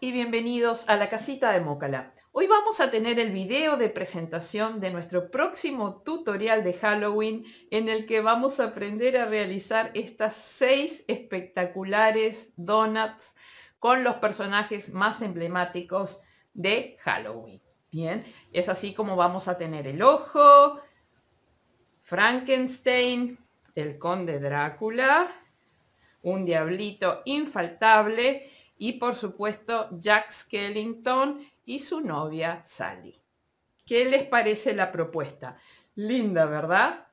y bienvenidos a la casita de Mócala. Hoy vamos a tener el video de presentación de nuestro próximo tutorial de Halloween en el que vamos a aprender a realizar estas seis espectaculares donuts con los personajes más emblemáticos de Halloween. Bien, es así como vamos a tener el ojo, Frankenstein, el conde Drácula, un diablito infaltable y por supuesto Jack Skellington y su novia Sally. ¿Qué les parece la propuesta? Linda, ¿verdad?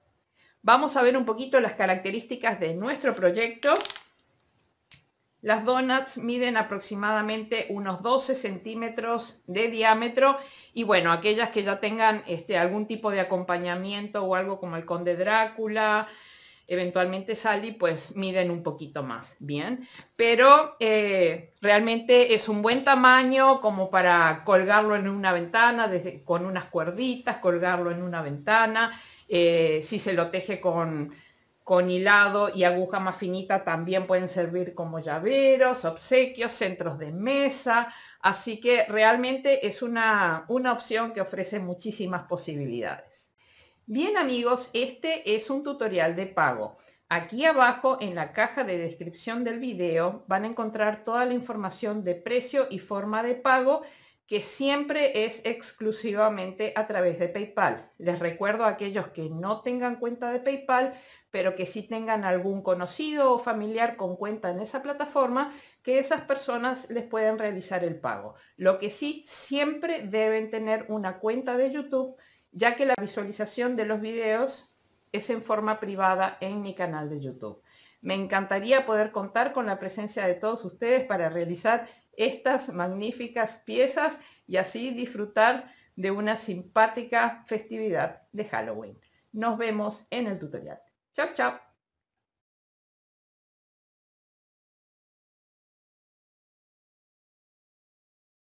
Vamos a ver un poquito las características de nuestro proyecto. Las donuts miden aproximadamente unos 12 centímetros de diámetro y bueno, aquellas que ya tengan este, algún tipo de acompañamiento o algo como el conde Drácula, eventualmente Sally, pues miden un poquito más, ¿bien? Pero eh, realmente es un buen tamaño como para colgarlo en una ventana, desde, con unas cuerditas, colgarlo en una ventana. Eh, si se lo teje con, con hilado y aguja más finita, también pueden servir como llaveros, obsequios, centros de mesa. Así que realmente es una, una opción que ofrece muchísimas posibilidades. Bien amigos, este es un tutorial de pago. Aquí abajo en la caja de descripción del video van a encontrar toda la información de precio y forma de pago que siempre es exclusivamente a través de PayPal. Les recuerdo a aquellos que no tengan cuenta de PayPal, pero que sí tengan algún conocido o familiar con cuenta en esa plataforma, que esas personas les pueden realizar el pago. Lo que sí, siempre deben tener una cuenta de YouTube ya que la visualización de los videos es en forma privada en mi canal de YouTube. Me encantaría poder contar con la presencia de todos ustedes para realizar estas magníficas piezas y así disfrutar de una simpática festividad de Halloween. Nos vemos en el tutorial. Chao, chao.